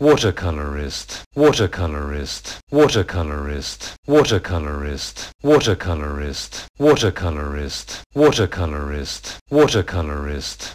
watercolorist, watercolorist, watercolorist, watercolorist, watercolorist, watercolorist, watercolorist, watercolorist,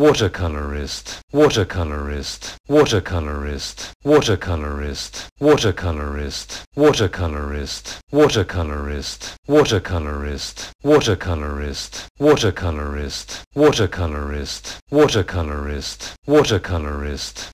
watercolorist, watercolorist, watercolorist, watercolorist, watercolorist, watercolorist, watercolorist, watercolorist, watercolorist, watercolorist, watercolorist, watercolorist, watercolorist,